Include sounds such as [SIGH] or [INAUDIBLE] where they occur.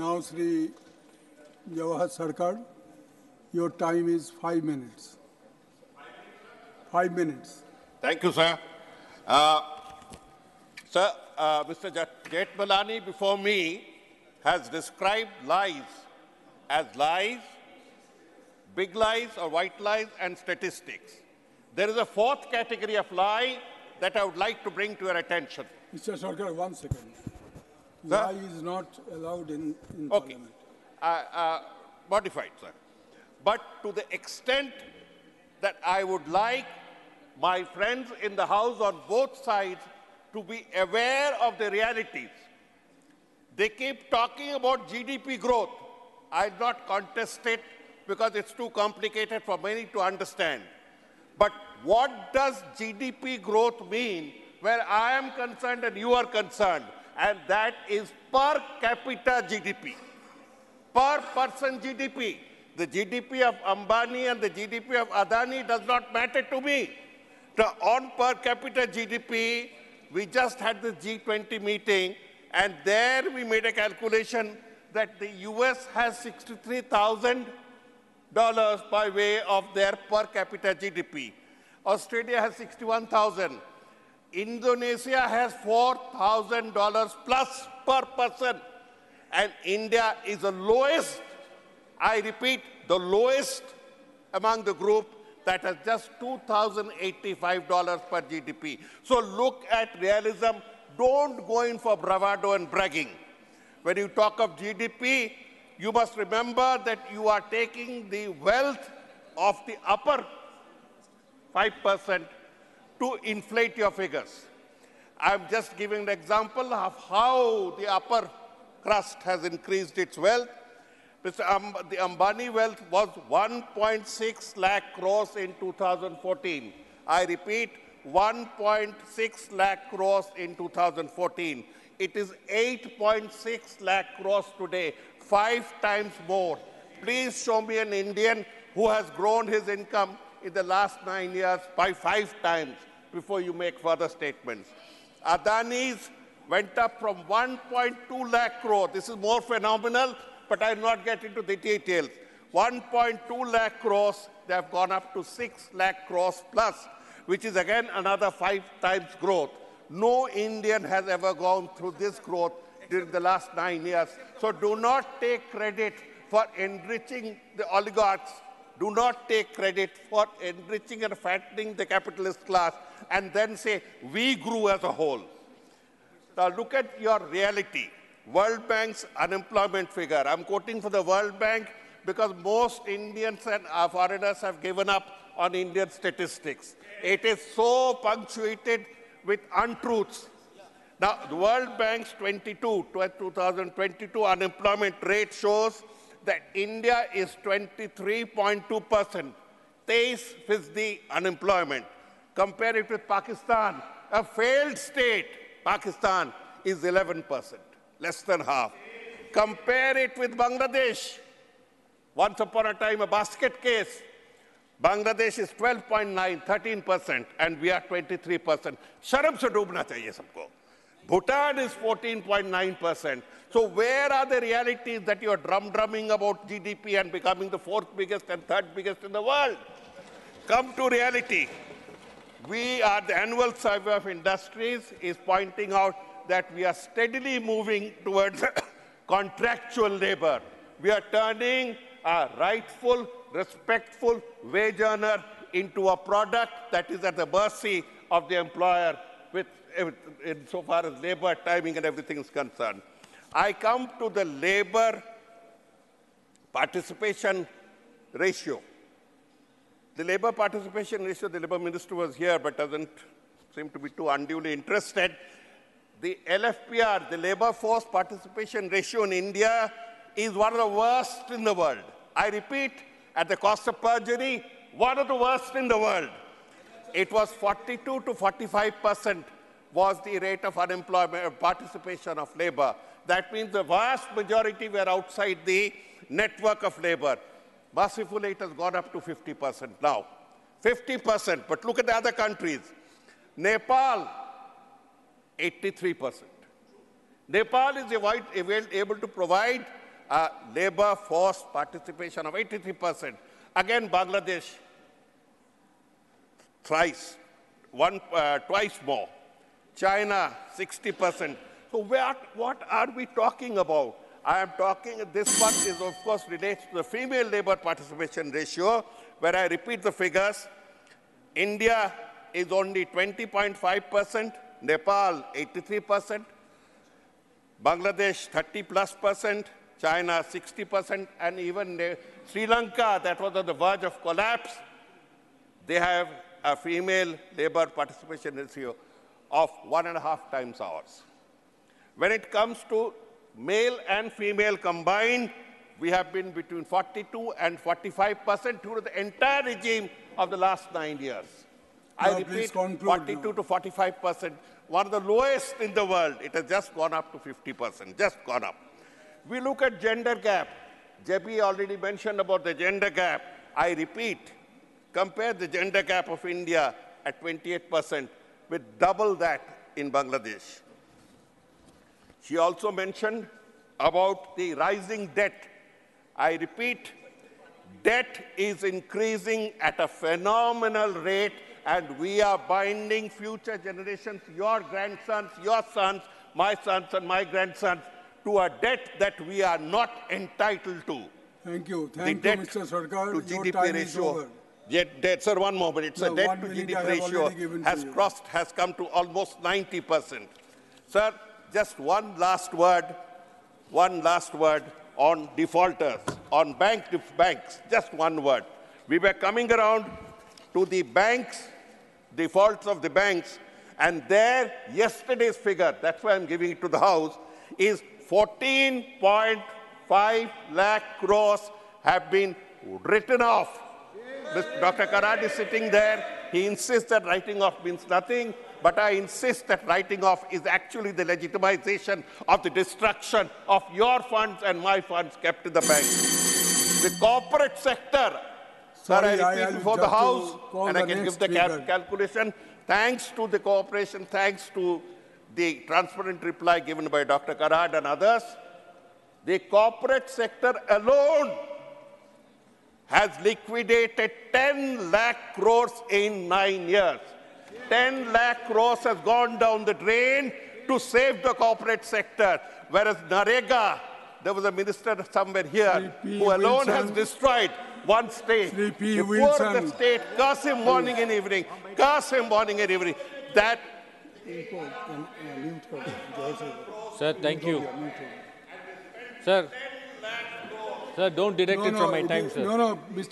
Now, Sri Jawhar Sircar, your time is five minutes. Five minutes. Thank you, sir. Uh, sir, uh, Mr. Jethmalani before me has described lies as lies, big lies or white lies, and statistics. There is a fourth category of lie that I would like to bring to your attention. Mr. Sircar, one second. Sir? Lie is not allowed in, in Okay. Parliament. Uh, uh, modified, sir. But to the extent that I would like my friends in the House on both sides to be aware of the realities. They keep talking about GDP growth. I'll not contest it because it's too complicated for many to understand. But what does GDP growth mean where I am concerned and you are concerned? And that is per capita GDP per person GDP. The GDP of Ambani and the GDP of Adani does not matter to me. The on per capita GDP, we just had the G20 meeting, and there we made a calculation that the US has $63,000 by way of their per capita GDP. Australia has 61,000. Indonesia has $4,000 plus per person and India is the lowest, I repeat, the lowest among the group that has just $2,085 per GDP. So look at realism. Don't go in for bravado and bragging. When you talk of GDP, you must remember that you are taking the wealth of the upper 5% to inflate your figures. I'm just giving an example of how the upper crust has increased its wealth. Mr. Amb the Ambani wealth was 1.6 lakh crores in 2014. I repeat, 1.6 lakh crores in 2014. It is 8.6 lakh crores today, five times more. Please show me an Indian who has grown his income in the last nine years by five times before you make further statements. Adani's went up from 1.2 lakh crore. This is more phenomenal, but I'll not get into the details. 1.2 lakh crores, they have gone up to 6 lakh crores plus, which is again another five times growth. No Indian has ever gone through this growth during the last nine years. So do not take credit for enriching the oligarchs. Do not take credit for enriching and fattening the capitalist class and then say, we grew as a whole. Now look at your reality. World Bank's unemployment figure. I'm quoting for the World Bank because most Indians and uh, foreigners have given up on Indian statistics. It is so punctuated with untruths. Now, the World Bank's 22, 2022 unemployment rate shows that India is 23.2%, 23 feesdi unemployment. Compare it with Pakistan, a failed state. Pakistan is 11%, less than half. Compare it with Bangladesh. Once upon a time, a basket case. Bangladesh is 12.9, 13%, and we are 23%. Sharam se doobna chahiye sabko. Bhutan is 14.9%. So where are the realities that you are drum-drumming about GDP and becoming the fourth biggest and third biggest in the world? Come to reality. We are, the annual survey of industries is pointing out that we are steadily moving towards [COUGHS] contractual labor. We are turning a rightful, respectful wage earner into a product that is at the mercy of the employer with, insofar as labor, timing, and everything is concerned. I come to the labor participation ratio. The labor participation ratio, the labor minister was here but doesn't seem to be too unduly interested. The LFPR, the labor force participation ratio in India is one of the worst in the world. I repeat, at the cost of perjury, one of the worst in the world. It was 42 to 45 percent was the rate of unemployment uh, participation of labor. That means the vast majority were outside the network of labor. Mercifully, it has gone up to 50 percent now. 50 percent, but look at the other countries. Nepal, 83 percent. Nepal is able to provide a labor force participation of 83%. Again, Bangladesh thrice, one, uh, twice more. China, 60%. So what, what are we talking about? I am talking, this one is of course relates to the female labor participation ratio, where I repeat the figures. India is only 20.5%, Nepal 83%, Bangladesh 30 plus percent, China 60 percent, and even uh, Sri Lanka, that was on the verge of collapse, they have a female labor participation ratio of one and a half times ours. When it comes to male and female combined, we have been between 42 and 45 percent through the entire regime of the last nine years. I Now, repeat, 42 now. to 45 percent, one of the lowest in the world. It has just gone up to 50 percent, just gone up. We look at gender gap. JB already mentioned about the gender gap. I repeat, compare the gender gap of India at 28 percent with double that in Bangladesh. She also mentioned about the rising debt. I repeat, debt is increasing at a phenomenal rate, and we are binding future generations, your grandsons, your sons, my sons, and my grandsons, to a debt that we are not entitled to. Thank you. The Thank you, debt Mr. Sircar. to Your GDP ratio. over. Yet, debt, sir, one moment. It's No, a debt to GDP ratio to has crossed, has come to almost 90 percent. Sir, just one last word, one last word on defaulters, on bank banks. Just one word. We were coming around to the banks, defaults of the banks, and there, yesterday's figure, that's why I'm giving it to the House, is 14.5 lakh crores have been written off. Mr. Dr. Karad is sitting there. He insists that writing off means nothing, but I insist that writing off is actually the legitimization of the destruction of your funds and my funds kept in the bank. The corporate sector, sir, I Sorry, I- repeat I'll before the House, and I can give the cal- calculation, thanks to the cooperation, thanks to the transparent reply given by Dr. Karad and others, the corporate sector alone has liquidated 10 lakh crores in nine years. 10 lakh crores has gone down the drain to save the corporate sector, whereas Narega, there was a minister somewhere here Sri who alone has destroyed one state. Sri P. The poor of the state, curse him morning and evening, curse him morning and evening. That Sir, thank you. Sir, sir, don't deduct No, it no, from my time, is- sir. No, no, Mr.